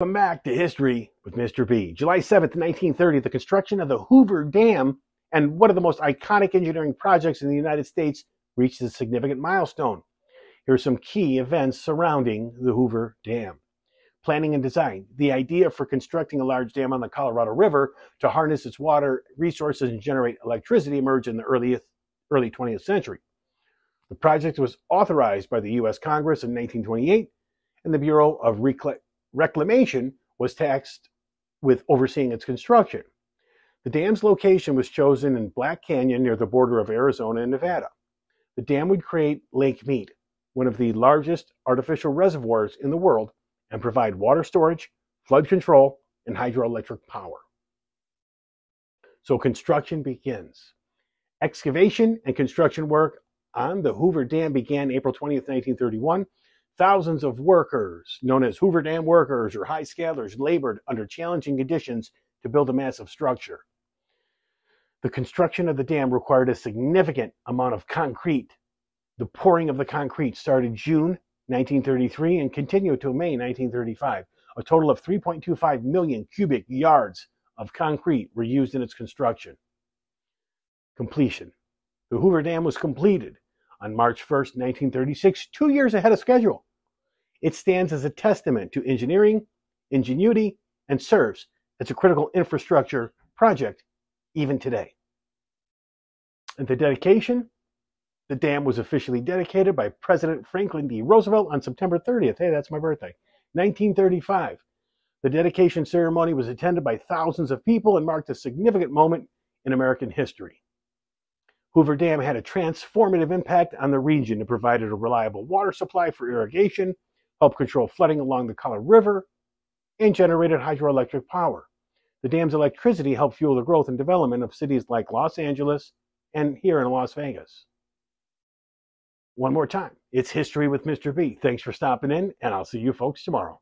Welcome back to History with Mr. Bee. July 7th, 1930, the construction of the Hoover Dam and one of the most iconic engineering projects in the United States reached a significant milestone. Here are some key events surrounding the Hoover Dam. Planning and design. The idea for constructing a large dam on the Colorado River to harness its water resources and generate electricity emerged in the early, early 20th century. The project was authorized by the U.S. Congress in 1928, and the Bureau of Reclamation Reclamation was tasked with overseeing its construction. The dam's location was chosen in Black Canyon near the border of Arizona and Nevada. The dam would create Lake Mead, one of the largest artificial reservoirs in the world, and provide water storage, flood control, and hydroelectric power. So construction begins. Excavation and construction work on the Hoover Dam began April 20, 1931, Thousands of workers, known as Hoover Dam workers or high scalers, labored under challenging conditions to build a massive structure. The construction of the dam required a significant amount of concrete. The pouring of the concrete started June 1933 and continued to May 1935. A total of 3.25 million cubic yards of concrete were used in its construction. Completion. The Hoover Dam was completed on March 1, 1936, two years ahead of schedule. It stands as a testament to engineering, ingenuity, and serves as a critical infrastructure project even today. And the dedication, the dam was officially dedicated by President Franklin D. Roosevelt on September 30th. Hey, that's my birthday. 1935. The dedication ceremony was attended by thousands of people and marked a significant moment in American history. Hoover Dam had a transformative impact on the region. It provided a reliable water supply for irrigation helped control flooding along the Colorado River, and generated hydroelectric power. The dam's electricity helped fuel the growth and development of cities like Los Angeles and here in Las Vegas. One more time, it's History with Mr. Bee. Thanks for stopping in, and I'll see you folks tomorrow.